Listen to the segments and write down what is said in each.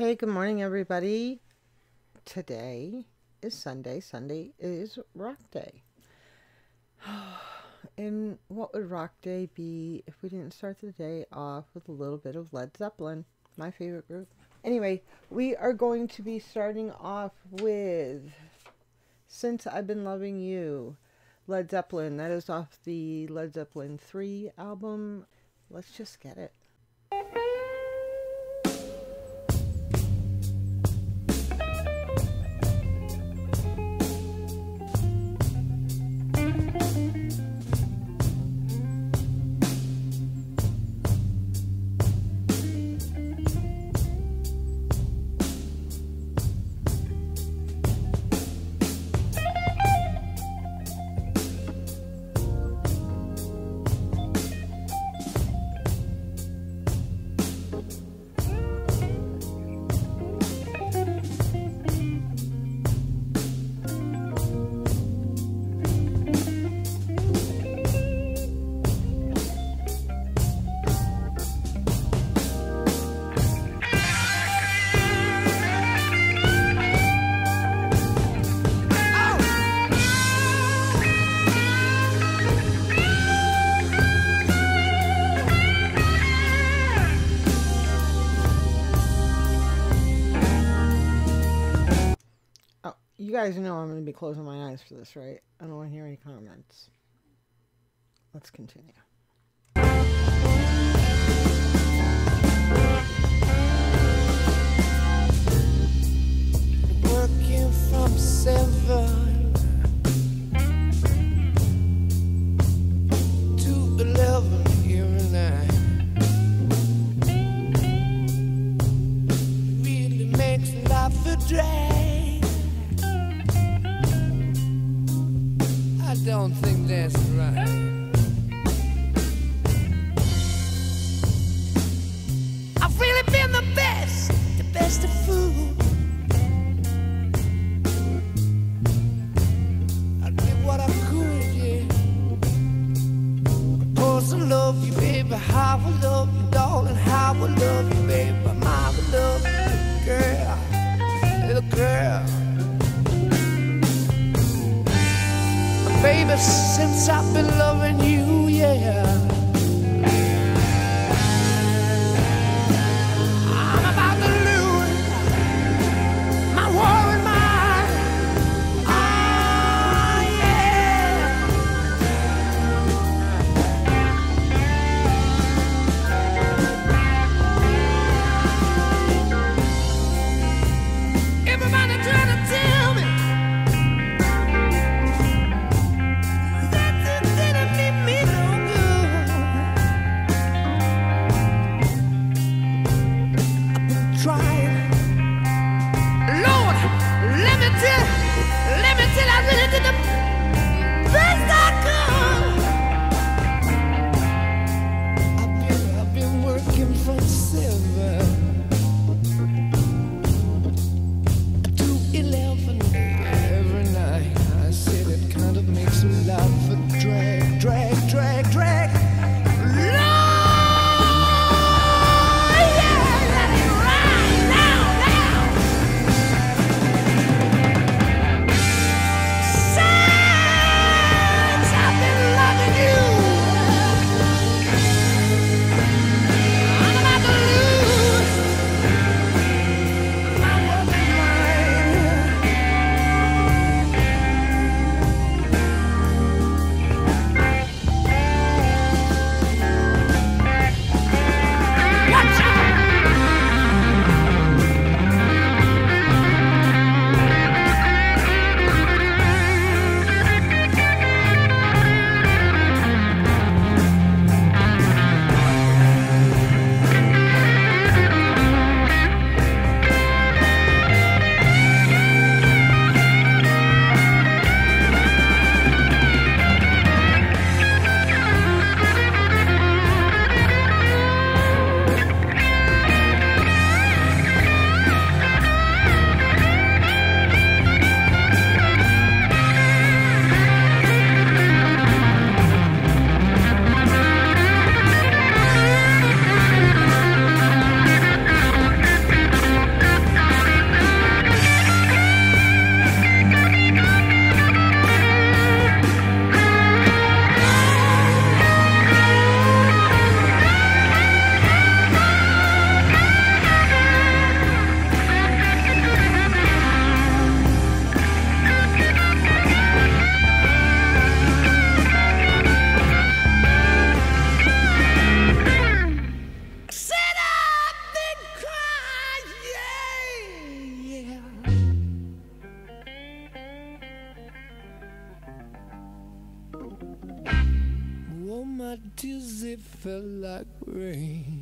Hey, good morning, everybody. Today is Sunday. Sunday is Rock Day. And what would Rock Day be if we didn't start the day off with a little bit of Led Zeppelin, my favorite group? Anyway, we are going to be starting off with Since I've Been Loving You, Led Zeppelin. That is off the Led Zeppelin 3 album. Let's just get it. You guys know I'm going to be closing my eyes for this, right? I don't want to hear any comments. Let's continue. That's right. I've really been the best, the best of. I did what I could, yeah. I love you, baby. How I love you, darling. How I love you, baby. My love you, girl, little girl. Baby, since I've been loving you, yeah. river tears, it fell like rain.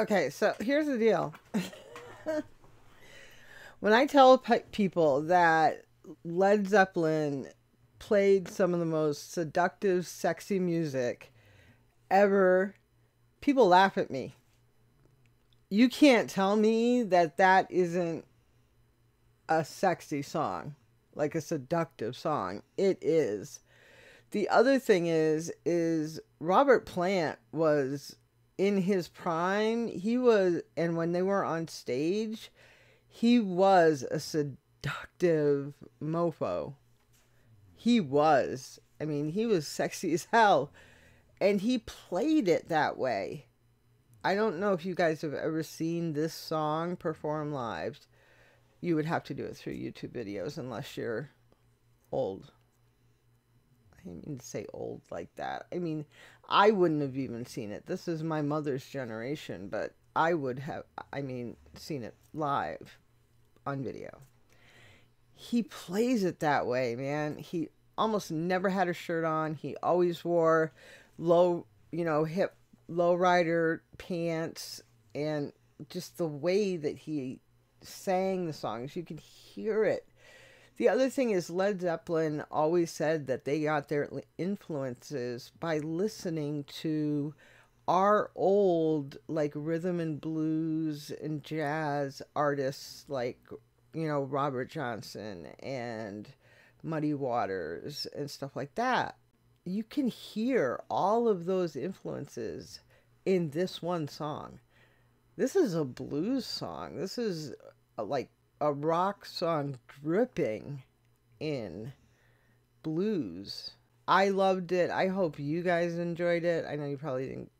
Okay, so here's the deal. when I tell pe- people that Led Zeppelin played some of the most seductive, sexy music ever, people laugh at me. You can't tell me that that isn't a sexy song, like a seductive song. It is. The other thing is is Robert Plant was in his prime, he was and when they were on stage, he was a seductive mofo. He was. I mean, he was sexy as hell and he played it that way. I don't know if you guys have ever seen this song perform live. You would have to do it through YouTube videos unless you're old. I mean to say old like that. I mean, I wouldn't have even seen it. This is my mother's generation, but I would have, I mean, seen it live on video. He plays it that way, man. He almost never had a shirt on. He always wore low, you know, hip, low rider pants, and just the way that he sang the songs, you could hear it. The other thing is, Led Zeppelin always said that they got their influences by listening to our old, like, rhythm and blues and jazz artists, like, you know, Robert Johnson and Muddy Waters and stuff like that. You can hear all of those influences in this one song. This is a blues song. This is uh, like a rock song dripping in blues. I loved it. I hope you guys enjoyed it. I know you probably didn't.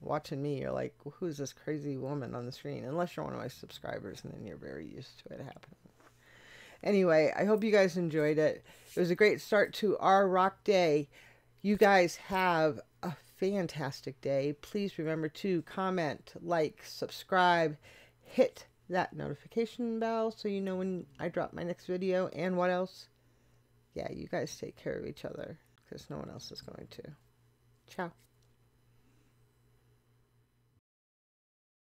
Watching me, you're like, who's this crazy woman on the screen? Unless you're one of my subscribers, and then you're very used to it happening. Anyway, I hope you guys enjoyed it. It was a great start to our rock day. You guys have a fantastic day. Please remember to comment, like, subscribe, hit that notification bell so you know when I drop my next video. And what else? Yeah, you guys take care of each other because no one else is going to. Ciao.